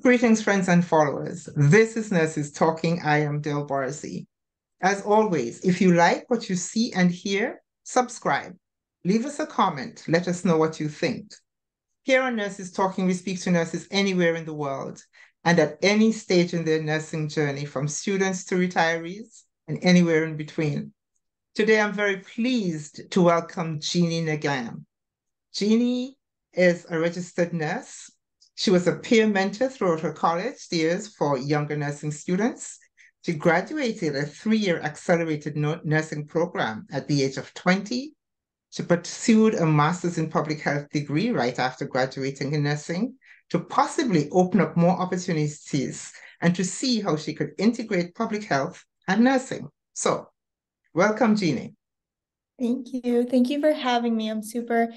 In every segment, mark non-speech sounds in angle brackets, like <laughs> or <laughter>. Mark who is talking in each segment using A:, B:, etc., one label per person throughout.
A: Greetings, friends and followers. This is Nurses Talking. I am Dale Barzey. As always, if you like what you see and hear, subscribe. Leave us a comment. Let us know what you think. Here on Nurses Talking, we speak to nurses anywhere in the world and at any stage in their nursing journey, from students to retirees and anywhere in between. Today, I'm very pleased to welcome Jeannie Ngan. Jeannie is a registered nurse. She was a peer mentor throughout her college years for younger nursing students. She graduated a three-year accelerated nursing program at the age of 20. She pursued a master's in public health degree right after graduating in nursing to possibly open up more opportunities and to see how she could integrate public health and nursing. So welcome, Jeannie.
B: Thank you. Thank you for having me. I'm super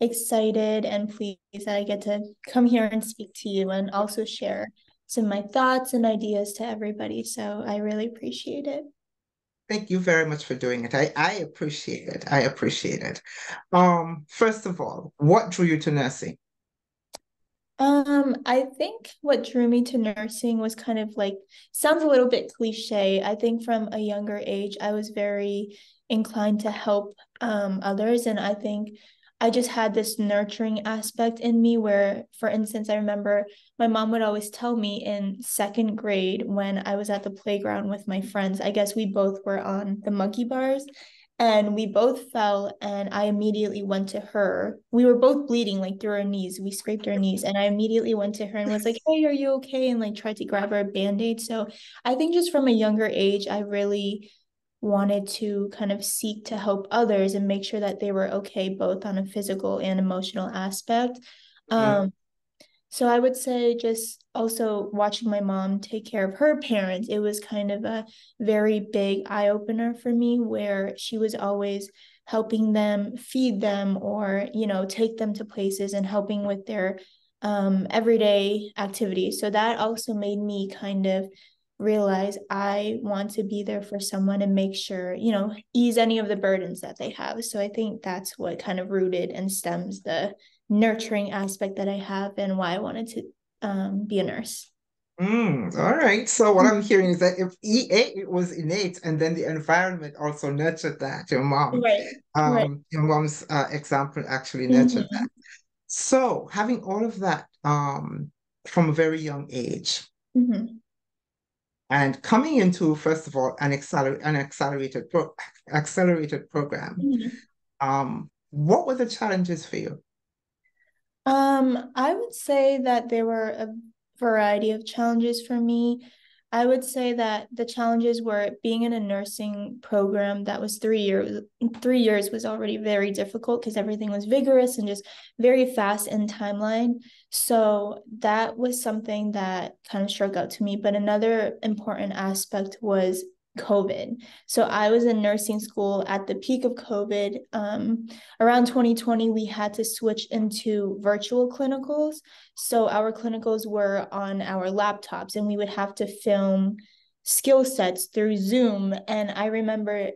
B: excited and pleased that I get to come here and speak to you and also share some of my thoughts and ideas to everybody. So I really appreciate it.
A: Thank you very much for doing it. I, I appreciate it. I appreciate it. Um, first of all, what drew you to nursing?
B: Um, I think what drew me to nursing was kind of like sounds a little bit cliche. I think from a younger age, I was very inclined to help um, others, and I think I just had this nurturing aspect in me where, for instance, I remember my mom would always tell me in second grade when I was at the playground with my friends, I guess we both were on the monkey bars and we both fell and I immediately went to her. We were both bleeding like through our knees. We scraped our knees and I immediately went to her and was like, <laughs> "Hey, are you okay?" and like tried to grab her a band-aid. So, I think just from a younger age, I really wanted to kind of seek to help others and make sure that they were okay both on a physical and emotional aspect. Um so i would say just also watching my mom take care of her parents it was kind of a very big eye opener for me where she was always helping them feed them or you know take them to places and helping with their um, everyday activities. So that also made me kind of realize I want to be there for someone and make sure, you know, ease any of the burdens that they have. So I think that's what kind of rooted and stems the nurturing aspect that I have and why I wanted to um, be a nurse.
A: Mm, all right. So what I'm hearing is that if EA it was innate, and then the environment also nurtured that. Your mom,
B: right?
A: Um,
B: right.
A: Your mom's uh, example actually nurtured mm-hmm. that. So having all of that um, from a very young age, mm-hmm and coming into first of all an, acceler- an accelerated pro- accelerated program mm-hmm. um, what were the challenges for you
B: um, i would say that there were a variety of challenges for me I would say that the challenges were being in a nursing program that was three years. Three years was already very difficult because everything was vigorous and just very fast in timeline. So that was something that kind of struck out to me. But another important aspect was COVID. So I was in nursing school at the peak of COVID. Um, around 2020, we had to switch into virtual clinicals. So our clinicals were on our laptops and we would have to film skill sets through Zoom. And I remember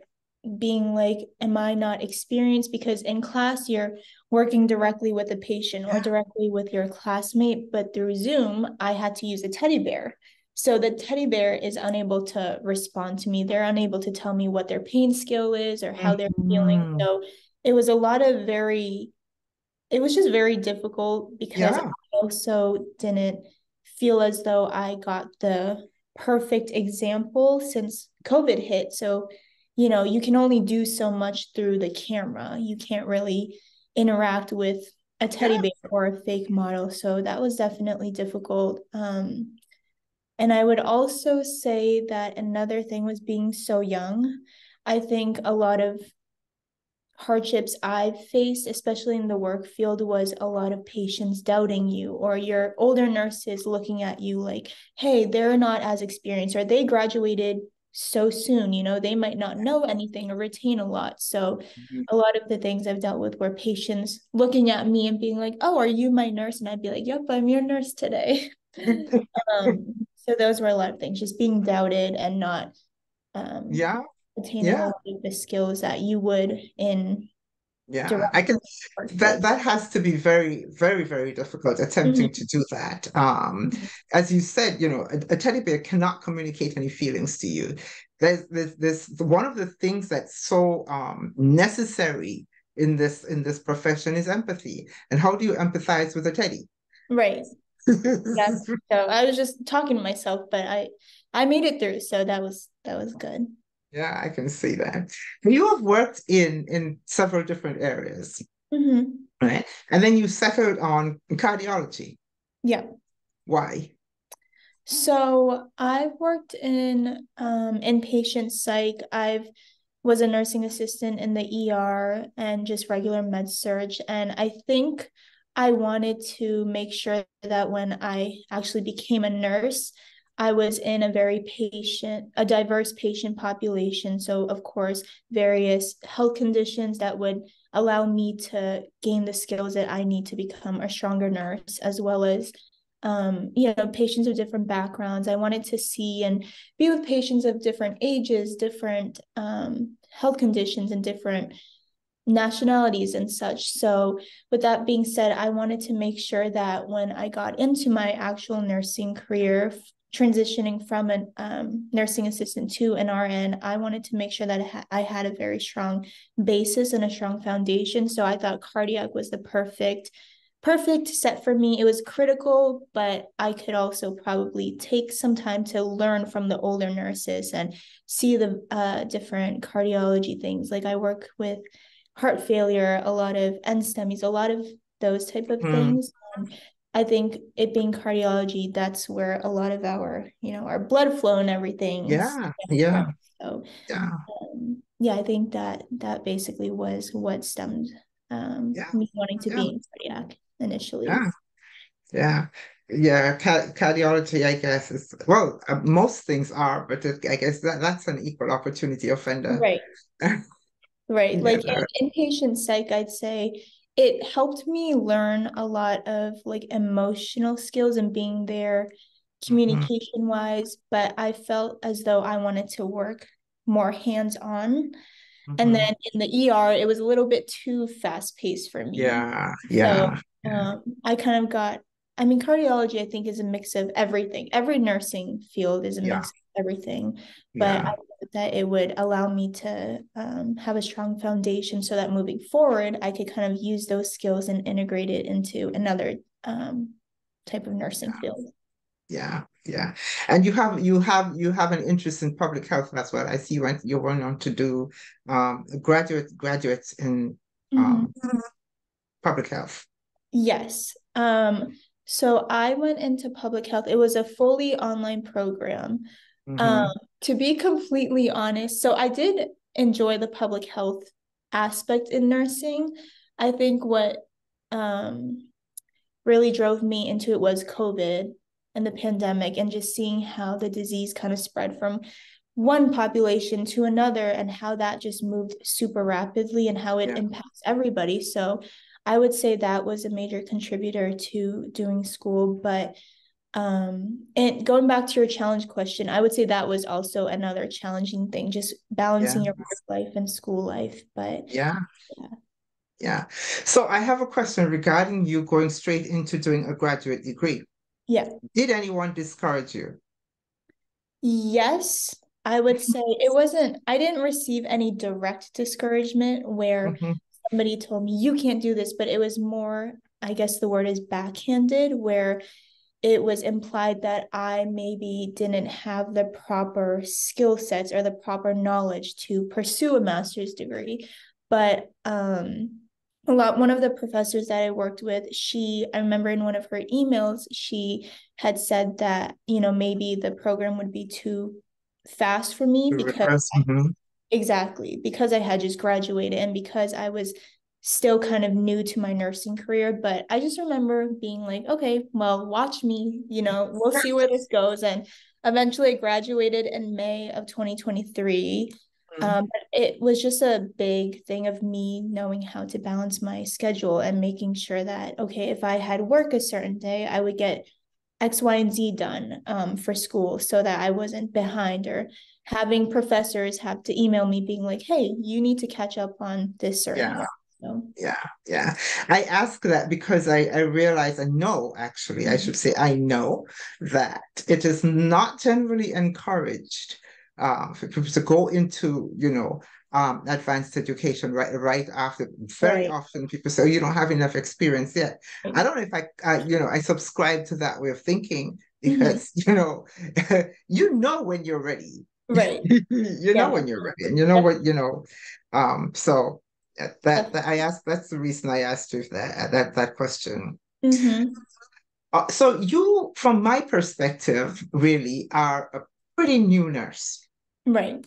B: being like, Am I not experienced? Because in class, you're working directly with a patient or directly with your classmate. But through Zoom, I had to use a teddy bear. So the teddy bear is unable to respond to me. They're unable to tell me what their pain scale is or how they're mm-hmm. feeling. So it was a lot of very, it was just very difficult because yeah. I also didn't feel as though I got the perfect example since COVID hit. So, you know, you can only do so much through the camera. You can't really interact with a teddy bear or a fake model. So that was definitely difficult. Um, and I would also say that another thing was being so young. I think a lot of hardships I've faced, especially in the work field, was a lot of patients doubting you or your older nurses looking at you like, hey, they're not as experienced or they graduated so soon, you know, they might not know anything or retain a lot. So mm-hmm. a lot of the things I've dealt with were patients looking at me and being like, oh, are you my nurse? And I'd be like, yep, I'm your nurse today. <laughs> um, so those were a lot of things, just being doubted and not
A: um yeah.
B: attaining yeah. the skills that you would in
A: yeah. i can that that has to be very very very difficult attempting mm-hmm. to do that. Um mm-hmm. as you said you know a, a, teddy bear cannot communicate any feelings to you. There's there's this one of the things that's so um necessary in this in this profession is empathy. And how do you empathize with a teddy?
B: Right yeah <laughs> so i was just talking to myself but i i made it through so that was that was good
A: yeah, I can see that. You have worked in in several different areas,
B: mm-hmm.
A: right? And then you settled on cardiology.
B: Yeah.
A: Why?
B: So I've worked in um, inpatient psych. I've was a nursing assistant in the ER and just regular med surg. And I think I wanted to make sure that when I actually became a nurse, I was in a very patient, a diverse patient population. So, of course, various health conditions that would allow me to gain the skills that I need to become a stronger nurse, as well as, um, you know, patients of different backgrounds. I wanted to see and be with patients of different ages, different um, health conditions, and different nationalities and such. So, with that being said, I wanted to make sure that when I got into my actual nursing career transitioning from a um, nursing assistant to an RN, I wanted to make sure that I had a very strong basis and a strong foundation. So I thought cardiac was the perfect perfect set for me. It was critical, but I could also probably take some time to learn from the older nurses and see the uh, different cardiology things. Like I work with heart failure, a lot of end NSTEMIs, a lot of those type of mm. things. I think it being cardiology, that's where a lot of our, you know, our blood flow and everything.
A: Yeah, yeah.
B: So yeah, um, yeah. I think that that basically was what stemmed um, yeah. me wanting to yeah. be in cardiac initially.
A: Yeah, yeah, yeah. Ca- cardiology, I guess, is well, uh, most things are, but it, I guess that that's an equal opportunity offender.
B: Right. <laughs> right. Like in inpatient psych, I'd say it helped me learn a lot of like emotional skills and being there mm-hmm. communication wise but i felt as though i wanted to work more hands on mm-hmm. and then in the er it was a little bit too fast paced for me
A: yeah yeah,
B: so, um, i kind of got i mean cardiology i think is a mix of everything every nursing field is a yeah. mix everything but yeah. I that it would allow me to um, have a strong foundation so that moving forward, I could kind of use those skills and integrate it into another um, type of nursing
A: yeah.
B: field.
A: Yeah, yeah, and you have you have you have an interest in public health as well. I see you went you're going on to do um, graduate graduates in um, mm-hmm. public health.
B: Yes. Um, so I went into public health. It was a fully online program. Mm-hmm. Um, to be completely honest, so I did enjoy the public health aspect in nursing. I think what um, really drove me into it was COVID and the pandemic and just seeing how the disease kind of spread from one population to another and how that just moved super rapidly and how it yeah. impacts everybody. So I would say that was a major contributor to doing school. But um, and going back to your challenge question, I would say that was also another challenging thing, just balancing yeah. your work life and school life. But
A: yeah. yeah. Yeah. So I have a question regarding you going straight into doing a graduate degree.
B: Yeah.
A: Did anyone discourage you?
B: Yes, I would say it wasn't, I didn't receive any direct discouragement where mm-hmm. somebody told me, you can't do this, but it was more, I guess the word is backhanded, where it was implied that I maybe didn't have the proper skill sets or the proper knowledge to pursue a master's degree. But um, a lot, one of the professors that I worked with, she, I remember in one of her emails, she had said that, you know, maybe the program would be too fast for me because mm-hmm. exactly because I had just graduated and because I was still kind of new to my nursing career but i just remember being like okay well watch me you know we'll see where this goes. And eventually I graduated in may of 2023 mm-hmm. um, it was just a big thing of me knowing how to balance my schedule and making sure that okay if i had work a certain day i would get x y and z done um, for school so that i wasn't behind or having professors have to email me being like hey you need to catch up on this certain
A: yeah So. Yeah, yeah. I ask that because I, I realize I know actually. I should say I know that it is not generally encouraged uh, for people to go into, you know, um, advanced education right right after. Very right. often people say, oh, you don't have enough experience yet. Right. I don't know if I, I, you know, I subscribe to that way of thinking mm-hmm. because, mm-hmm. <laughs> you know, <laughs> you know when you're ready.
B: Right. <laughs>
A: you yeah. know when you're ready and you know what, you know. Um, so that, that I asked, that's the reason I asked you that, that, that question.
B: Mm-hmm.
A: Uh, so you, from my perspective, really are a pretty new nurse.
B: Right.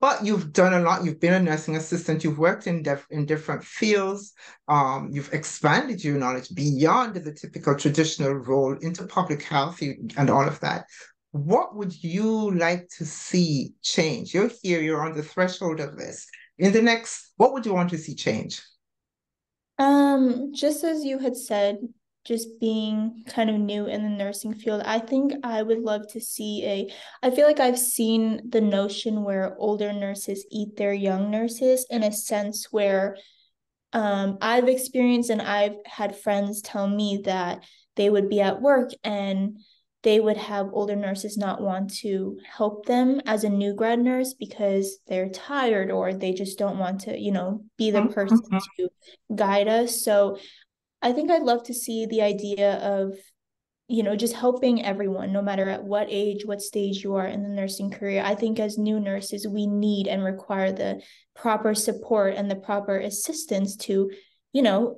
A: But you've done a lot. You've been a nursing assistant. You've worked in def- in different fields. Um, you've expanded your knowledge beyond the typical traditional role into public health and all of that. What would you like to see change? You're here. You're on the threshold of this. In the next, what would you want to see change?
B: Um, just as you had said, just being kind of new in the nursing field, I think I would love to see a. I feel like I've seen the notion where older nurses eat their young nurses in a sense where um, I've experienced and I've had friends tell me that they would be at work and they would have older nurses not want to help them as a new grad nurse because they're tired or they just don't want to, you know, be the mm-hmm. person to guide us. So I think I'd love to see the idea of, you know, just helping everyone, no matter at what age, what stage you are in the nursing career. I think as new nurses, we need and require the proper support and the proper assistance to, you know,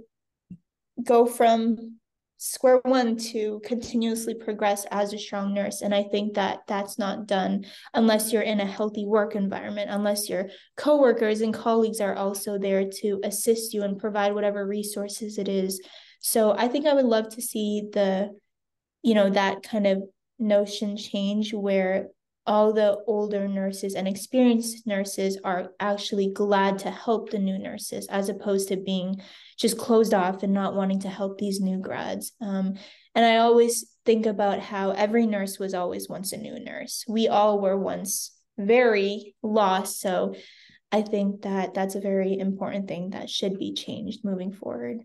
B: go from square one to continuously progress as a strong nurse. And i think that that's not done unless you're in a healthy work environment unless your coworkers and colleagues are also there to assist you and provide whatever resources it is. So i think i would love to see the you know that kind of notion change where all the older nurses and experienced nurses are actually glad to help the new nurses as opposed to being just closed off and not wanting to help these new grads. Um, and i always think about how every nurse was always once a new nurse. We all were once very lost. So i think that that's a very important thing that should be changed moving forward.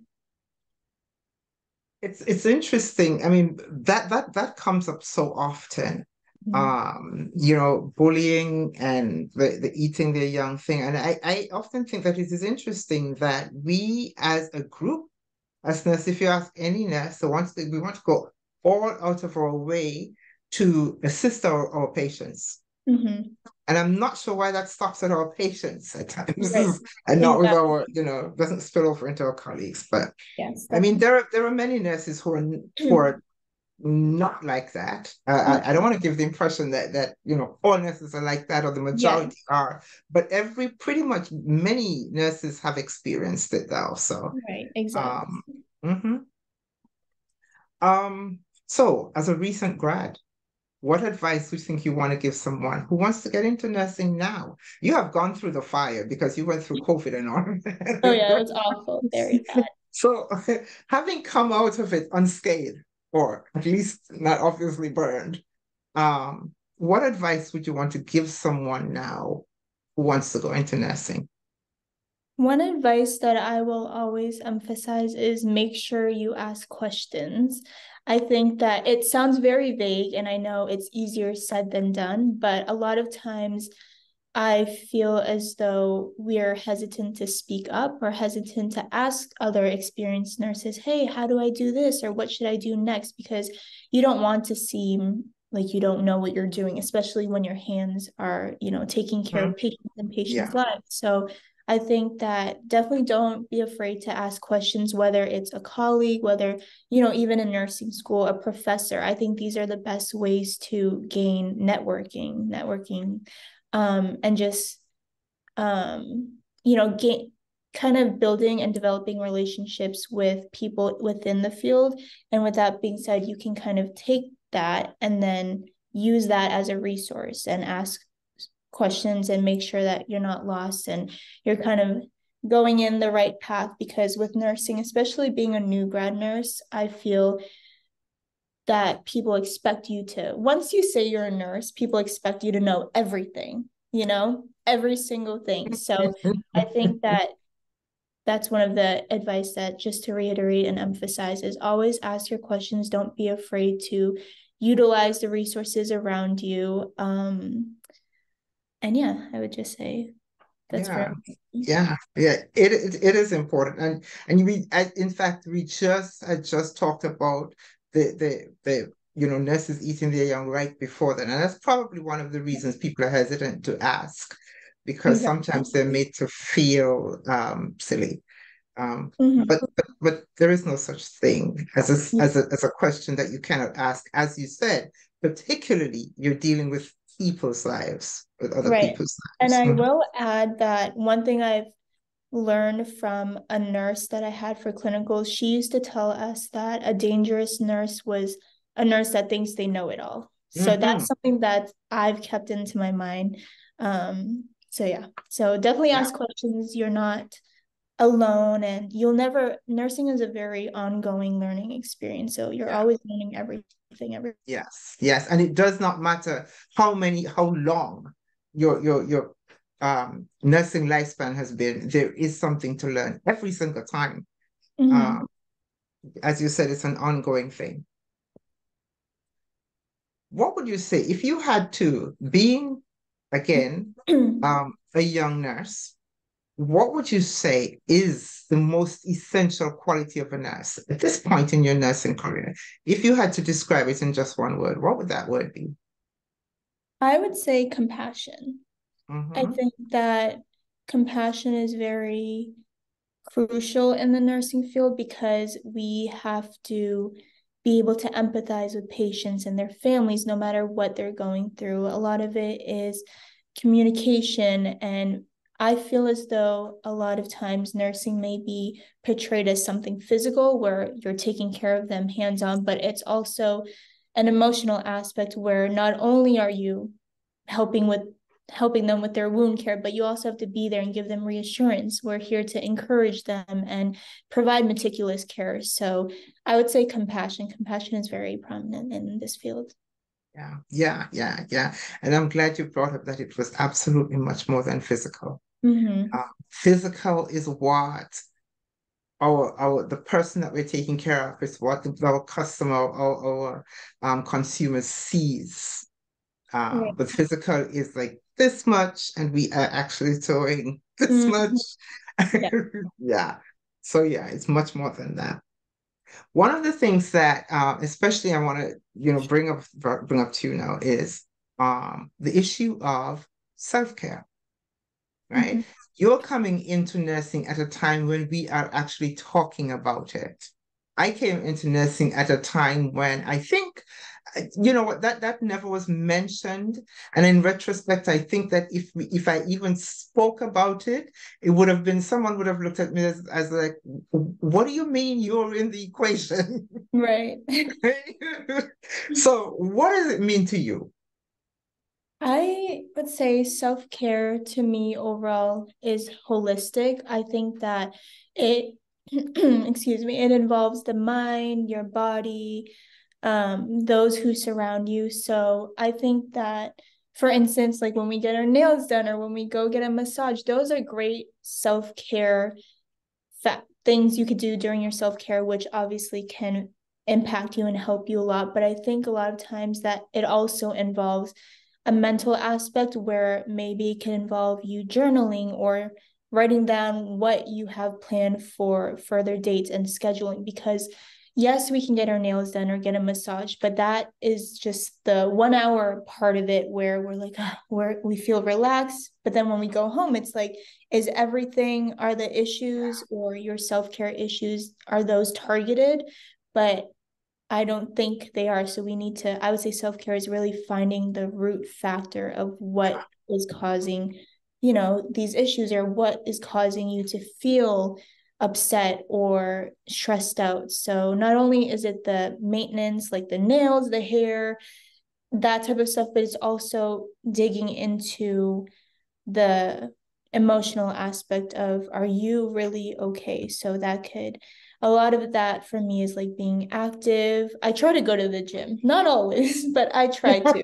A: It's it's interesting. I mean that that that comes up so often Mm-hmm. um, you know, bullying and the, the eating their young thing. And I, I often think that it is interesting that we as a group, as nurses, if you ask any nurse, so once we want to go all out of our way to assist our, our patients.
B: Mm-hmm.
A: And I'm not sure why that stops at our patients at times right. <laughs> and not exactly. with our, you know, doesn't spill over into our colleagues. But
B: yes,
A: I mean, there are there are many nurses who are who are not like that. Uh, I, I, don't want to give the impression that that you know all nurses are like that or the majority yeah. are, but every pretty much many nurses have experienced it though. So
B: right, exactly.
A: Um, mm-hmm. um so as a recent grad, what advice do you think you want to give someone who wants to get into nursing now? You have gone through the fire because you went through COVID and all.
B: oh yeah, it was awful, very bad. <laughs>
A: So <laughs> having come out of it unscathed, or at least not obviously burned. Um, what advice would you want to give someone now who wants to go into nursing?
B: One advice that I will always emphasize is make sure you ask questions. I think that it sounds very vague, and I know it's easier said than done, but a lot of times I feel as though we're hesitant to speak up or hesitant to ask other experienced nurses, hey, how do I do this? Or what should I do next? Because you don't want to seem like you don't know what you're doing, especially when your hands are, you know, taking care mm-hmm. of patients and patients' yeah. lives. So I think that definitely don't be afraid to ask questions, whether it's a colleague, whether, you know, even in nursing school, a professor. I think these are the best ways to gain networking, networking um, and just um, you know get kind of building and developing relationships with people within the field. And with that being said you can kind of take that and then use that as a resource and ask questions and make sure that you're not lost and you're kind of going in the right path. Because with nursing especially being a new grad nurse i feel that people expect you to. Once you say you're a nurse people expect you to know everything you know every single thing. So i think <laughs> that that's one of the advice that just to reiterate and emphasize is always ask your questions. Don't be afraid to utilize the resources around you. Um and yeah i would just say that's
A: yeah. yeah. Yeah. It, it it is important. And and we in fact we just i just talked about the the the you know nurses eating their young right before then and that's probably one of the reasons people are hesitant to ask because exactly. sometimes they're made to feel um, silly um, mm-hmm. but, but, but there is no such thing as a, as a as a question that you cannot ask as you said particularly you're dealing with people's lives with other right. people's
B: lives. And I mm-hmm. will add that one thing I've learned from a nurse that I had for clinicals, she used to tell us that a dangerous nurse was a nurse that thinks they know it all. So mm-hmm. that's something that I've kept into my mind. Um, so yeah, so definitely ask yeah. questions. You're not alone, and you'll never. Nursing is a very ongoing learning experience, so you're yeah. always learning everything. every.
A: Yes, yes, and it does not matter how many, how long your your your um, nursing lifespan has been. There is something to learn every single time. Mm-hmm. Um, as you said, it's an ongoing thing. What would you say if you had to, being again <clears throat> um, a young nurse, what would you say is the most essential quality of a nurse at this point in your nursing career? If you had to describe it in just one word, what would that word be?
B: I would say compassion. Mm-hmm. I think that compassion is very crucial in the nursing field because we have to be able to empathize with patients and their families no matter what they're going through. A lot of it is communication and I feel as though a lot of times nursing may be portrayed as something physical where you're taking care of them hands on, but it's also an emotional aspect where not only are you helping with helping them with their wound care, but you also have to be there and give them reassurance. We're here to encourage them and provide meticulous care. So I would say compassion. Compassion is very prominent in this field.
A: Yeah, yeah, yeah, yeah. And I'm glad you brought up that it was absolutely much more than physical. Mm-hmm. Uh, physical is what our our the person that we're taking care of is what the, our customer or our um, consumer sees. Um, right. But physical is like this much, and we are actually towing this mm-hmm. much. Yeah. <laughs> yeah. So yeah, it's much more than that. One of the things that, uh, especially I want to, you know, bring up bring up to you now is um, the issue of self care right? Mm-hmm. You're coming into nursing at a time when we are actually talking about it. I came into nursing at a time when I think, you know what, that that never was mentioned. And in retrospect, I think that if we, if I even spoke about it, it would have been someone would have looked at me as, as like, what do you mean you're in the equation? <laughs>
B: Right. <laughs>
A: so what does it mean to you?
B: I would say self care to me overall is holistic. I think that it, <clears throat> excuse me, it involves the mind, your body, um, those who surround you. So I think that, for instance, like when we get our nails done or when we go get a massage, those are great self care fa- things you could do during your self care, which obviously can impact you and help you a lot. But I think a lot of times that it also involves a mental aspect where maybe it can involve you journaling or writing down what you have planned for further dates and scheduling because yes we can get our nails done or get a massage but that is just the one hour part of it where we're like ah, oh, we're, we feel relaxed but then when we go home it's like is everything are the issues or your self-care issues are those targeted but I don't think they are. So we need to, I would say self care is really finding the root factor of what is causing, you know, these issues or what is causing you to feel upset or stressed out. So not only is it the maintenance, like the nails, the hair, that type of stuff, but it's also digging into the emotional aspect of are you really okay? So that could a lot of that for me is like being active. I try to go to the gym, not always, <laughs> but I try <laughs> to.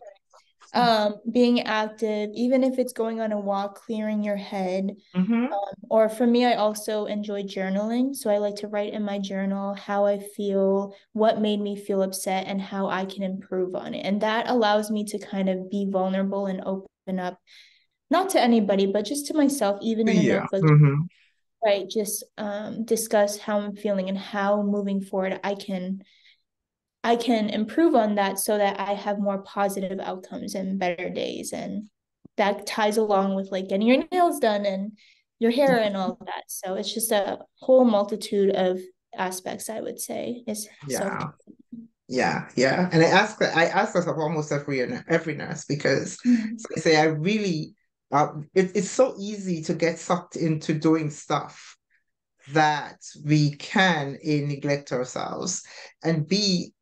B: Um, being active, even if it's going on a walk, clearing your head. Mm-hmm. Um, or for me, I also enjoy journaling. So I like to write in my journal how I feel, what made me feel upset, and how I can improve on it. And that allows me to kind of be vulnerable and open up, not to anybody, but just to myself, even in a yeah. notebook. Mm-hmm. Right. Just um, discuss how I'm feeling and how moving forward I can I can improve on that so that I have more positive outcomes and better days. And that ties along with like getting your nails done and your hair and all that. So it's just a whole multitude of aspects, I would say, is
A: yeah. Yeah, yeah. And I ask that I ask this of almost every every nurse because mm-hmm. so I say I really uh, it, it's so easy to get sucked into doing stuff that we can a neglect ourselves and b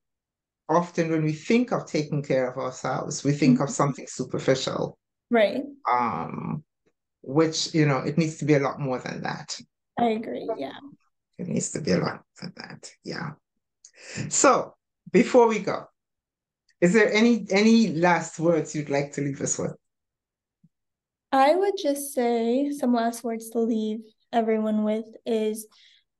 A: often when we think of taking care of ourselves, we think mm-hmm. of something superficial.
B: Right.
A: Um, which, you know, it needs to be a lot more than that.
B: I agree. Yeah.
A: It needs to be a lot more than that. Yeah. So before we go, is there any any last words you'd like to leave us with?
B: I would just say some last words to leave everyone with is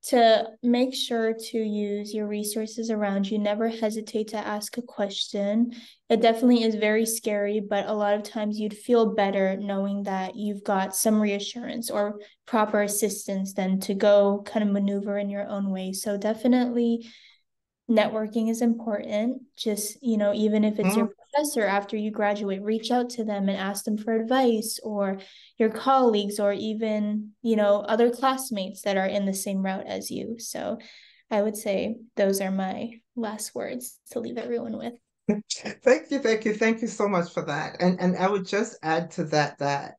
B: to make sure to use your resources around you. Never hesitate to ask a question. It definitely is very scary, but a lot of times you'd feel better knowing that you've got some reassurance or proper assistance than to go kind of maneuver in your own way. So definitely networking is important. Just, you know, even if it's mm-hmm. your professor after you graduate, reach out to them and ask them for advice or your colleagues or even, you know, other classmates that are in the same route as you. So I would say those are my last words to leave everyone with. <laughs>
A: thank you, thank you, thank you so much for that. And and I would just add to that that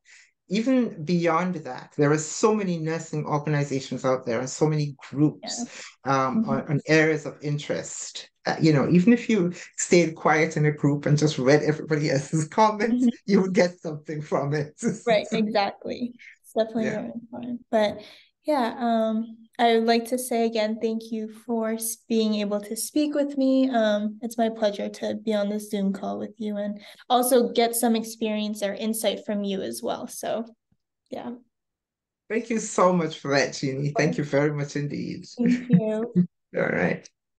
A: even beyond that, there are so many nursing organizations out there and so many groups yeah. um, mm-hmm. on, on, areas of interest. Uh, you know, even if you stayed quiet in a group and just read everybody else's <laughs> comments, mm-hmm. you would get something from it. <laughs>
B: right, exactly. It's definitely yeah. very important. But yeah, um, I would like to say again, thank you for being able to speak with me. Um, it's my pleasure to be on this Zoom call with you and also get some experience or insight from you as well. So, yeah.
A: Thank you so much for that, Jeannie. Thank you very much indeed.
B: Thank you. <laughs>
A: All right.